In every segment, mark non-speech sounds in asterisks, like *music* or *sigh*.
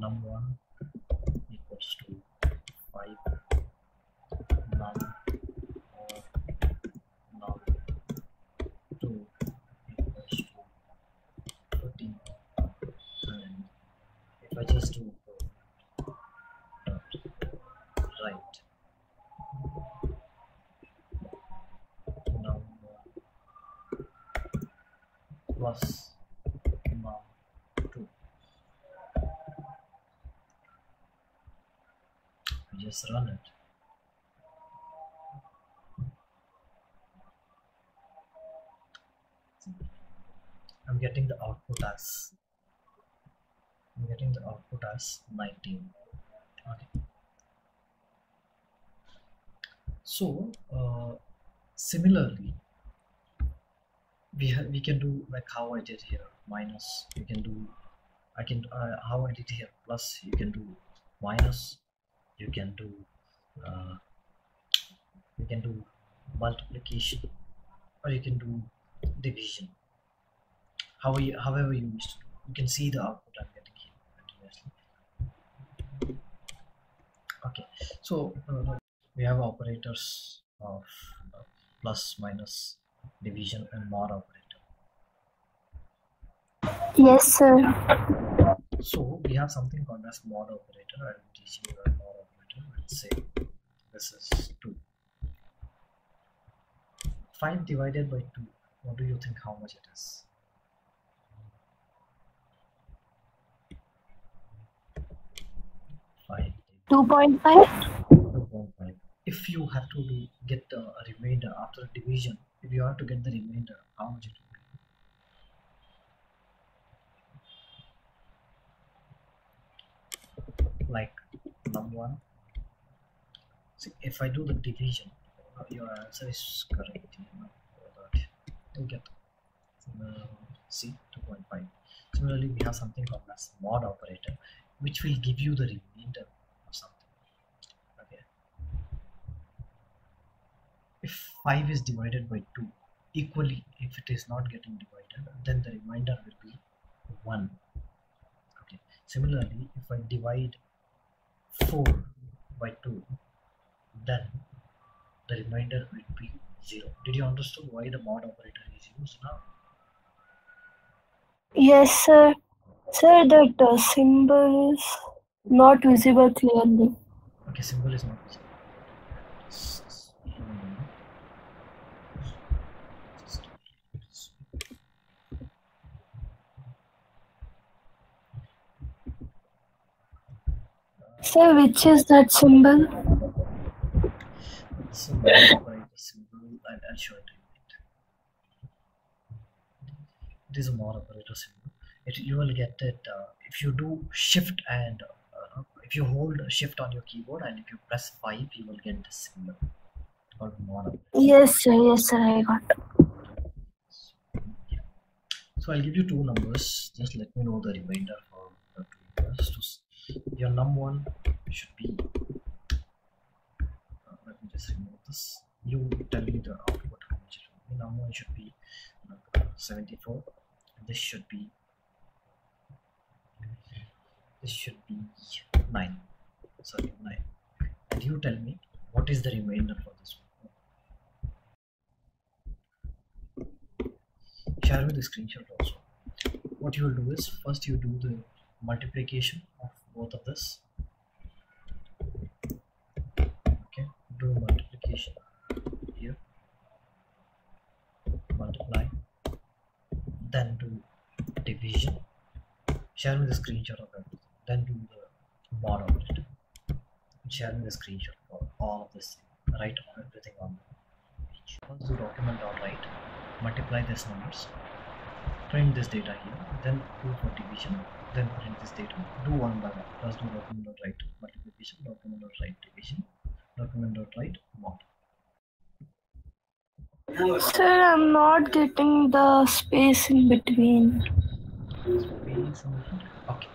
num1 equals to 5 num or num2 equals to 14 and if I just do right num plus num2 we just run it. I'm getting the output as I'm getting the output as 19 okay. So uh, similarly we we can do like how I did here minus you can do I can uh, how I did here plus you can do minus you can do uh, you can do multiplication or you can do division. How you, however you wish to do you can see the output I'm getting here continuously. Okay so uh, we have operators of uh, plus minus division and mod operator. Yes, sir. so we have something called as mod operator I will teach you a mod operator let's say this is 2 5 divided by 2 what do you think how much it is? Five. 2.5 2.5 if you have to get a remainder after a division if you have to get the remainder how much it will be? Like number one if I do the division. Your answer is correct you get uh, see 2.5 similarly we have something called as mod operator which will give you the remainder of something. Okay. If 5 is divided by 2 equally if it is not getting divided then the remainder will be 1 okay. Similarly if I divide 4 by 2 then the remainder will be 0 did you understand why the mod operator is used now Yes, sir. Sir, that uh, symbol is not visible clearly. okay symbol is not visible S- s-. Just- Sir, which is that symbol? So by the symbol, I'll, I'll show it to you. It is a mod operator symbol. It you will get it uh, if you do shift and uh, if you hold shift on your keyboard and if you press five, you will get this symbol called operator. Yes, sir. Yes, sir. I got. Yeah. So I'll give you two numbers. Just let me know the remainder for the two numbers. Your num one should be. Uh, let me just remove this. You tell me the output how much it will be. Num one should be uh, 74. This should be. This should be nine. Sorry, nine. And you tell me what is the remainder for this one. share with the screenshot also what you will do is first you do the multiplication of both of this okay do multiplication here multiply then do division. Share me the screenshot of it. Then do the mod of it. Share me the screenshot for all of this. Write everything on the page first do document dot write multiply these numbers. Print this data here. Then do for division. Then print this data. Do one by one. First do document dot write multiplication. Document dot write division. Document dot write mod Sir, I'm not getting the space in between. Space okay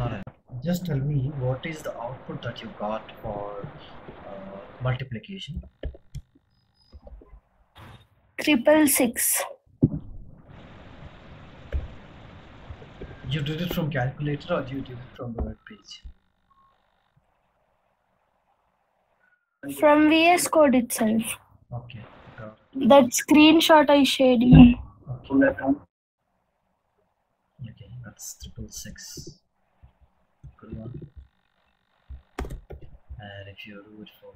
okay just tell me what is the output that you got for uh, multiplication Triple six. You did it from calculator or you did it from the web page? From VS Code itself. Okay. That screenshot I shared you. Okay. Okay, that's triple six. Good one. And if you do it for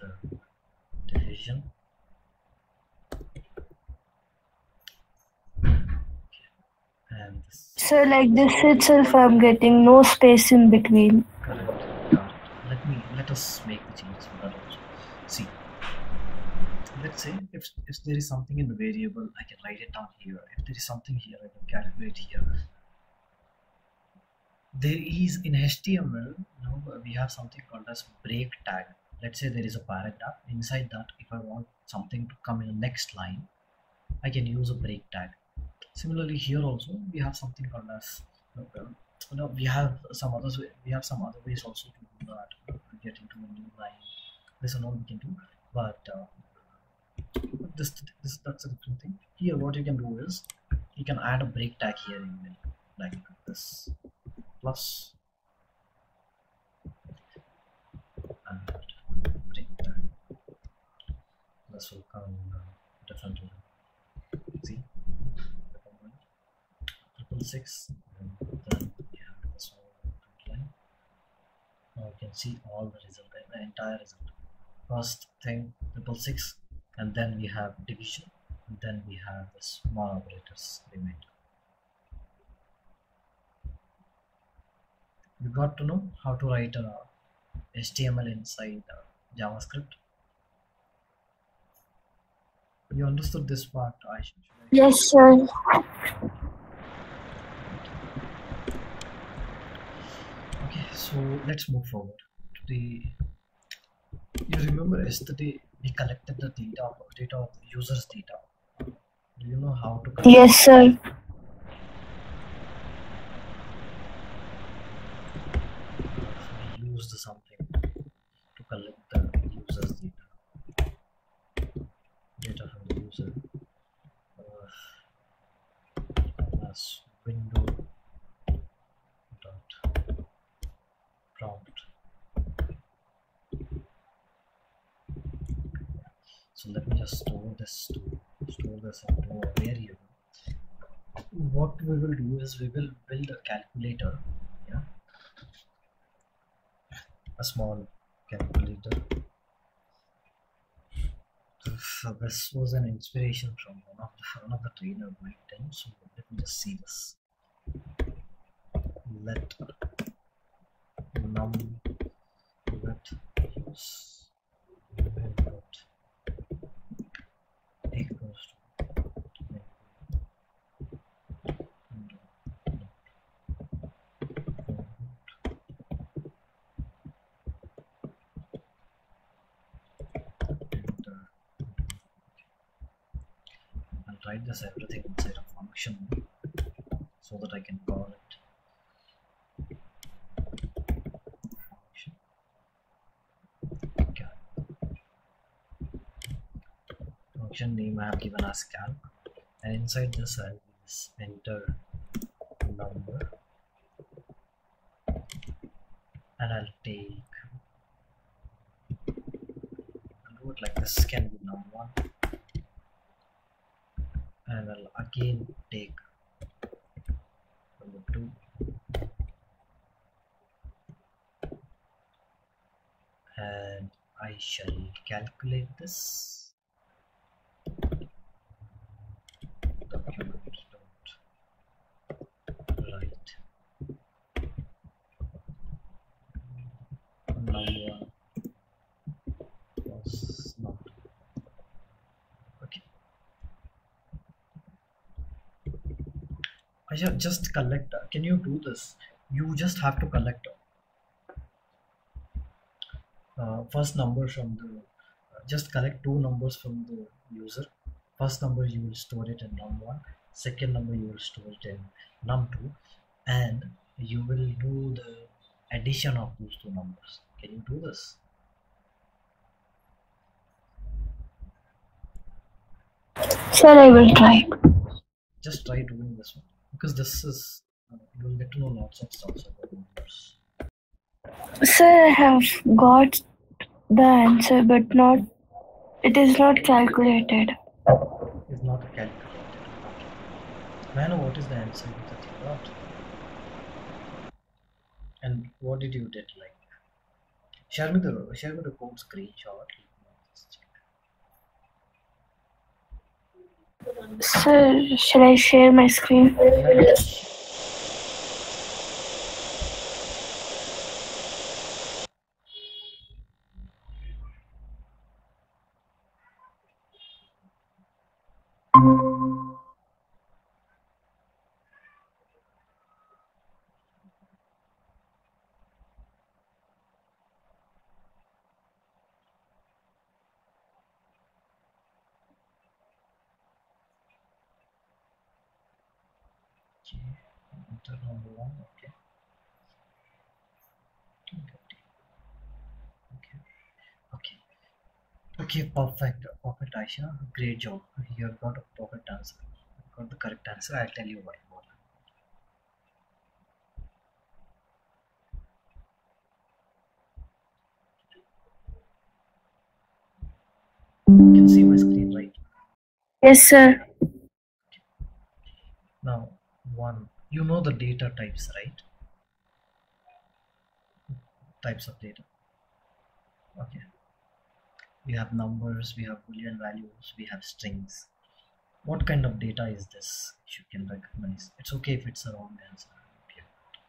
the division, So like this itself I'm getting no space in between. correct. Got. Let me let us make the changes for that also. See, let's say if if there is something in the variable, I can write it down here. If there is something here, I can calculate here. there is in HTML, you know, we have something called as break tag. Let's say there is a paragraph. Inside that, if I want something to come in the next line, I can use a break tag. Similarly, here also we have something called as you know, we have some others. We have some other ways also to do that to get into a new line. This and all we can do, but uh, this, this that's a different thing. Here, what you can do is you can add a break tag here in like this plus and break tag. This will come differently. See, triple six, and then we have this one. Now you can see all the result, the entire result. First thing triple six, and then we have division, and then we have the small operators remainder. you got to know how to write a HTML inside JavaScript. You understood this part, I should. Yes, sir. Okay, so let's move forward to the. You remember yesterday we collected the data data of users' data. Do you know how to? Yes, sir. we used something to collect the user's data. Data from the user. Uh, as window dot prompt. So let me just store this to store this into a variable. What we will do is we will build a calculator. Yeah a small calculator. So this was an inspiration from one of the, one of the trainer back then. So let me just see this. Let num let use dot equals to and, uh, I'll write this everything inside a function so that I can call it function. Calc. Function name I have given as calc, and inside this I will enter number, and I'll take I'll do it like this can be num1 and I'll again take number 2 and I shall calculate this document dot write num1 was not okay I just collect. Can you do this? You just have to collect. Uh, first number from the uh, just collect two numbers from the user. First number you will store it in num1 second number you will store it in num2 and you will do the addition of those two numbers. Can you do this? Sir, I will try. just try doing this one because this is Uh, you will get to know lots of stuff about numbers. Sir, I have got the answer, but not. It is not calculated. It's not calculated. May I know what is the answer that you got? And what did you did like? Share me the share me the code screenshot. Sir, should I share my screen? Okay. Enter number one. Okay. Okay. Okay. Okay. Perfect. Perfect, Aisha. Great job. You have got a perfect answer. You got the correct answer. I'll tell you why. more. You can see my screen, right? Yes, sir. Now, one, you know the data types, right? Types of data. Okay. We have numbers, we have boolean values, we have strings. What kind of data is this? You can recognize. It's okay if it's a wrong answer. Okay.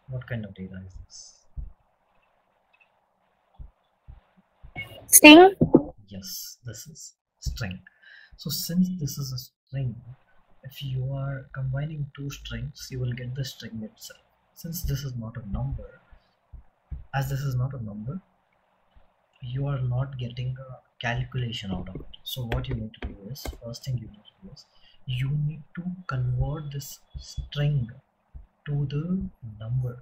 What kind of data is this? string Yes, this is string. So since this is a string, if you are combining two strings, you will get the string itself. Since this is not a number, as this is not a number, you are not getting a calculation out of it. So what you need to do is, first thing you need to do is, you need to convert this string to the number.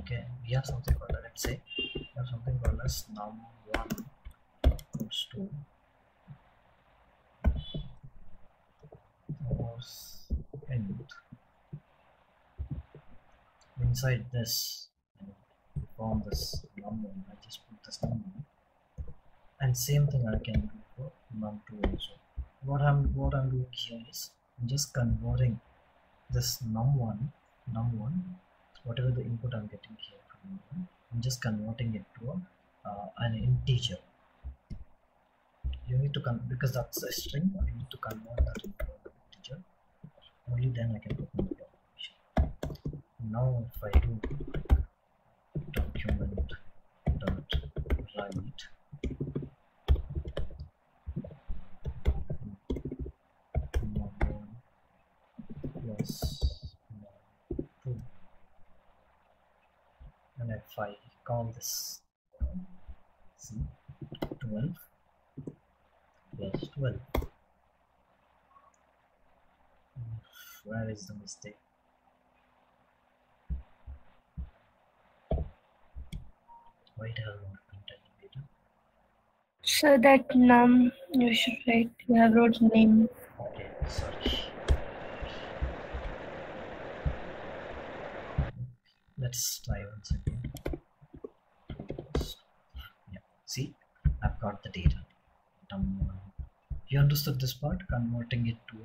Okay, we have something called, let's say, we have something called as num1 equals to was end inside this and from this number I just put this number. And same thing I can do for num2 also. What I'm what I'm doing here is I'm just converting this num1 num1 whatever the input I'm getting here from num1, I'm just converting it to a, uh, an integer. You need to con because that's a string you need to convert that into only then I can open the documentation now if I do document dot write. Plus two and if I call this see 12 plus 12 where is the mistake? Why it has not contained data So that num you should write. You have wrote name. okay sorry. Let's try once again. Yeah see i've got the data. Num- you understood this part? Converting it to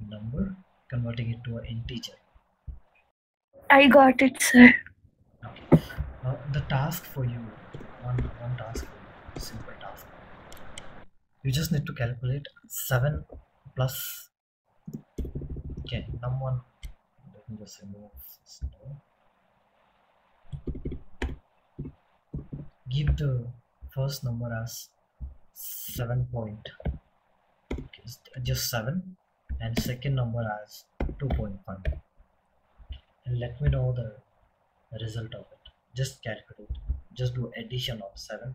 a number converting it to an integer I got it, sir. Now uh, the task for you, one one task, you, simple task. You just need to calculate seven plus. Okay, num one. Let me just remove this. Give the first number as seven point. Okay, just seven, and second number as two point five and let me know the result of it just calculate just do addition of 7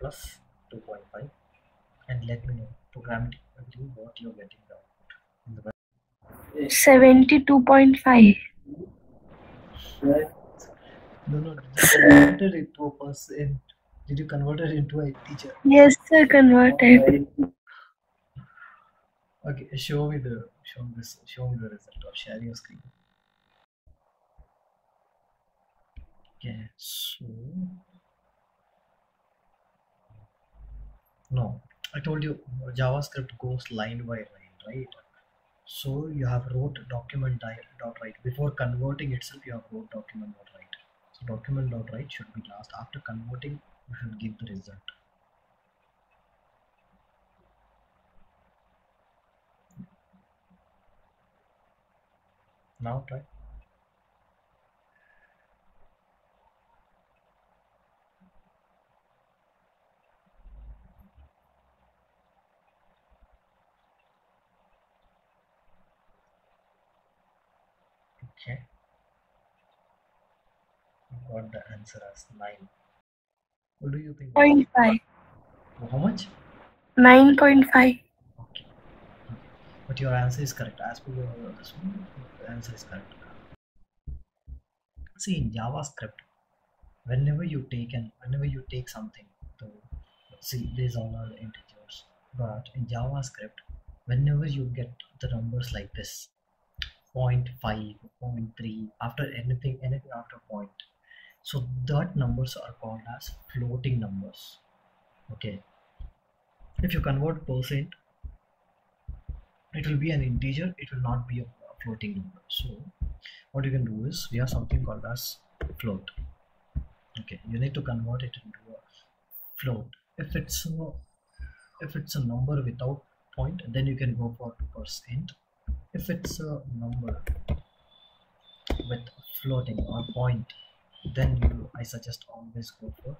plus 2.5 and let me know programmatically what you're getting the output in the. Seventy-two point five. no no did you convert it into a parseInt did you convert it into a integer Yes, sir. Converted. Okay show me the show me this show me the result or share your screen. Okay so no i told you javascript goes line by line right? So you have wrote document dot write. Before converting itself you have wrote document dot write. So document dot write should be last. After converting you should give the result now try okay got the answer as 9 what do you think Point five. how much Nine point five. Okay. But your answer is correct. As per your this one, answer is correct. See in JavaScript, whenever you take and whenever you take something, to see these all are integers. But in JavaScript, whenever you get the numbers like this, 0.5, 0.3, after anything, anything after point, so that numbers are called as floating numbers. Okay. If you convert parseInt it will be an integer it will not be a floating number. So what you can do is we have something called as float. Okay you need to convert it into a float. If it's a, if it's a number without point then you can go for parseInt. If it's a number with floating or point then you i suggest always go for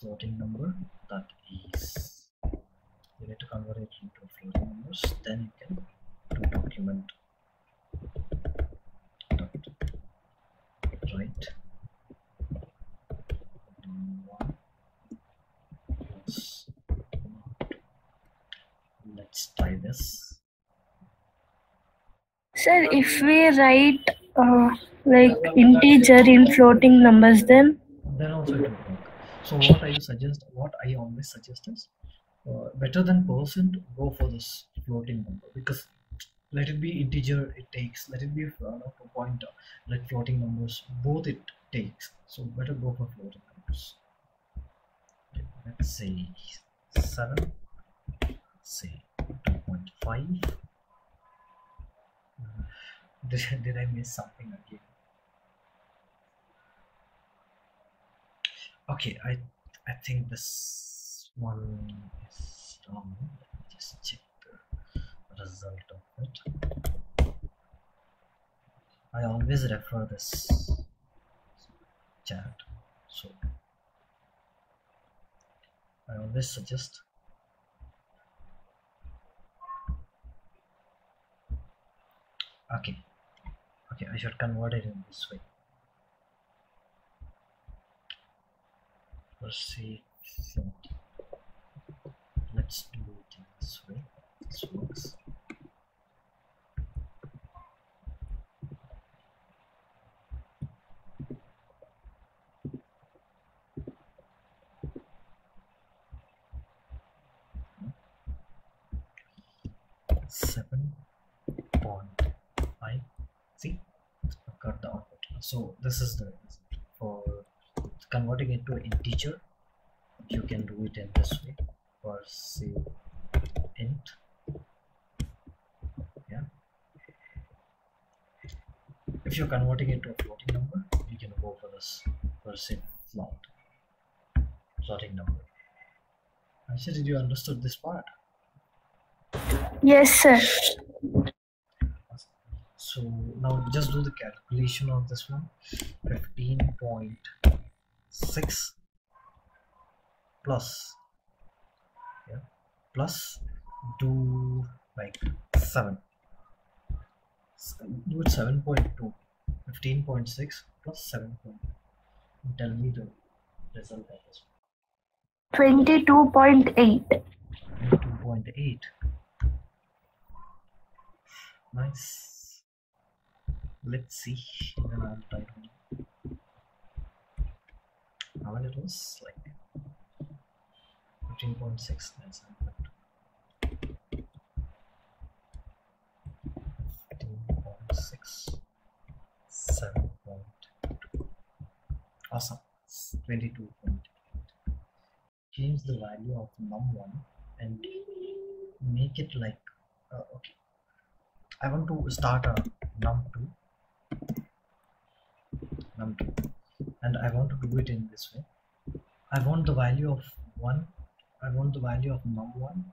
floating number. That is you need to convert it into floating numbers then you can do document dot write one plus not. let's try this. Sir, if we write uh, like integer in floating numbers, then? Then also it will work. So what i suggest what i always suggest is uh, better than parseInt go for this floating number because let it be integer it takes. Let it be uh, a pointer. Like floating numbers both it takes. So better go for floating numbers. Let's say 7 say 2.5 Uh, *laughs* did, did i miss something again? Okay i i think this one is wrong let me just check result of it i always refer this. Chat so. I always suggest. Okay. Okay i should convert it in this way. Proceed float. Let's do it in this way. This works. Seven point five. See, got the output. So this is the for converting it to integer. You can do it in this way. Or say int yeah. If you're converting it to a floating number you can go for this percent float. Floating number. Actually did you understood this part? Yes, sir. Now just do the calculation of this one. 15.6 plus yeah plus do like 7 S- do it 7.2 15.6 plus 7.2 tell me the result of this Twenty-two point eight. 2.8 nice let's see. Then i'll try to many it was like 15.6 that's 15.6 7.2 awesome. 22.8 change the value of num1 and make it like uh, okay. I want to start a num2 num2 and I want to do it in this way. I want the value of 1 I want the value of num1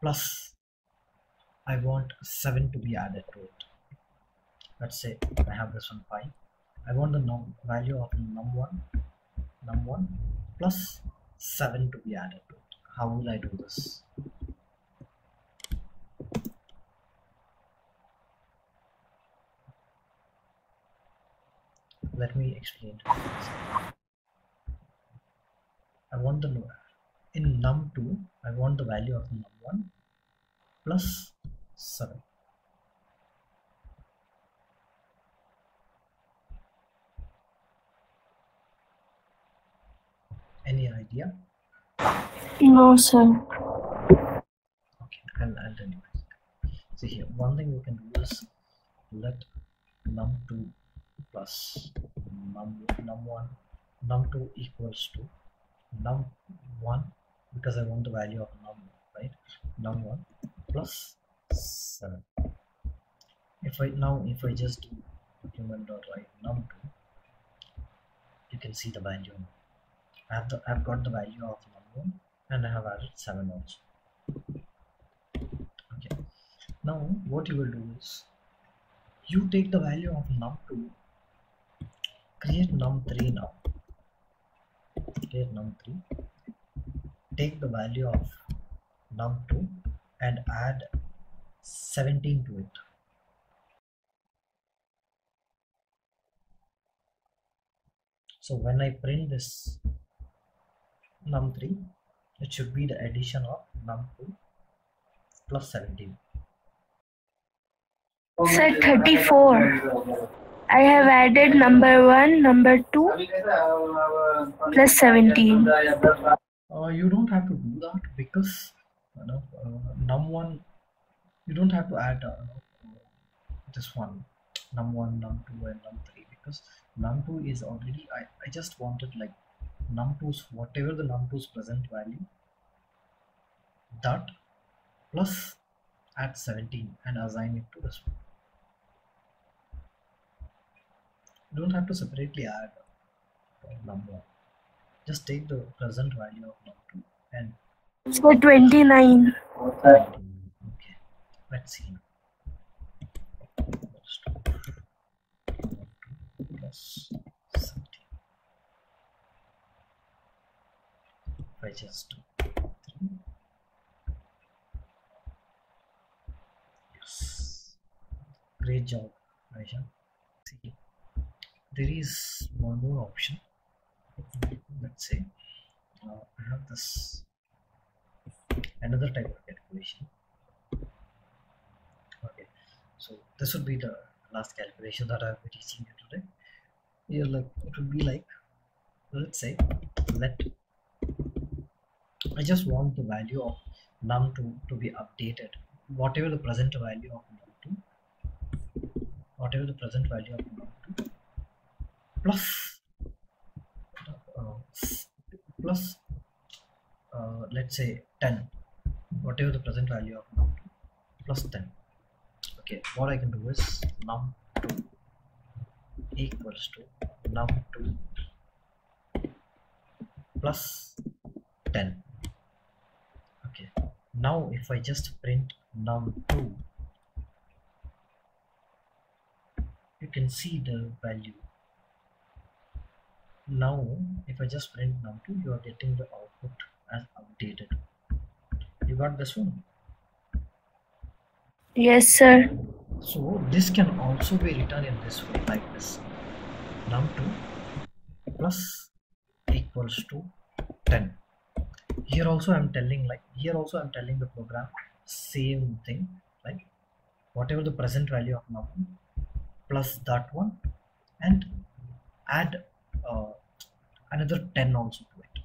plus I want 7 to be added to it. Let's say I have this one 5 I want the num value of num1 num1 plus 7 to be added to it. How will I do this let me explain to you. I want the in num2 I want the value of num1 plus 7 any idea No, sir. okay I'll, I'll tell you see here one thing we can do is let num2 plus num num1 num2 equals to num1 because I want the value of num right? Num1 plus 7 if I now if I just do document dot write num2 you can see the value. I have the I've got the value of num1 and I have added 7 also. Okay. Now what you will do is you take the value of num2 create num3 now. Create num3 take the value of num2 and add 17 to it. So when I print this num3 it should be the addition of num2 plus 17 Sir, 34. I have added number 1, number 2, plus 17. uh, you don't have to do that because you know, uh, num1 you don't have to add uh, this one num1 num2 and num3 because num2 is already I, I just wanted like num2's whatever the num2's present value that plus add 17 and assign it to this one you don't have to separately add number just take the present value of num2 and Sir, 29. Okay, let's see. Plus 17. I just do 3. Yes. Great job, Aisha. There is one more option. Let's say uh, I have this another type of calculation. Okay so this would be the last calculation that i'll be teaching you today. Here like it would be like let's say let i just want the value of num2 to be updated. Whatever the present value of num2 whatever the present value of num2 plus. Plus uh, let's say 10 whatever the present value of num2 plus 10 okay what I can do is num2 equals to num2 plus 10 okay now if I just print num2 you can see the value now if I just print num2 you are getting the output as updated. You got this one? Yes, sir. so this can also be written in this way like this. Num2 plus equals to 10 here also i'm telling like here also i'm telling the program same thing like whatever the present value of num plus that one and add uh, another 10 also to it.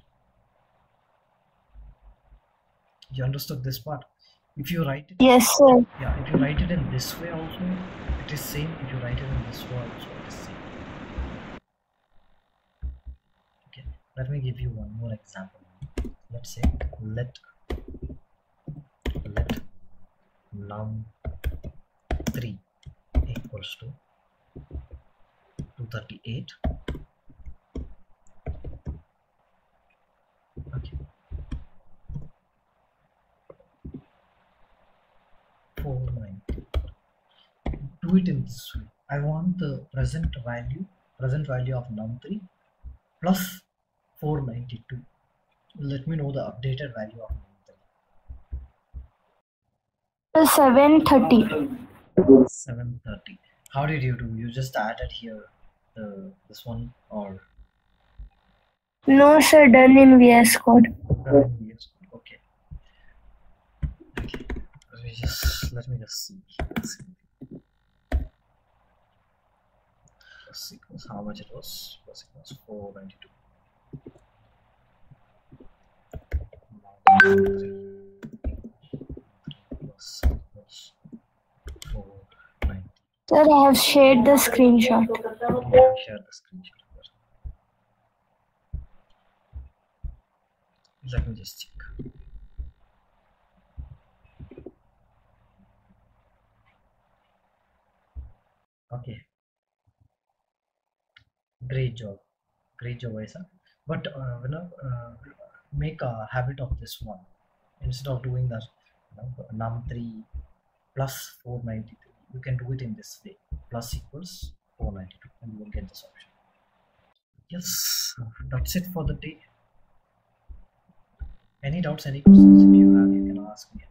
You understood this part? If you write it Yes, sir. yeah if you write it in this way also it is same. If you write it in this way also it is same. Okay let me give you one more example. Let's say let let num3 equals to 238 okay 490 do it in this way i want the present value present value of num3 plus 492 let me know the updated value of num3 730. 730 how did you do? You just added here the this one or? No, sir, done in VS Code. yes okay. Okay. Let me just let me just see Let's see. Plus equals how much it was plus equals 492 plus equals 490 Sir, I have shared the screenshot. Yeah, share the screenshot. Let me just check. Okay. Great job. Great job, Isa. But uh, you know, uh, make a habit of this one. Instead of doing that, you know, num3 plus 493, you can do it in this way. Plus equals 492 and you will get this option. Yes, that's it for the day. Any doubts, any questions? If you have, you can ask me.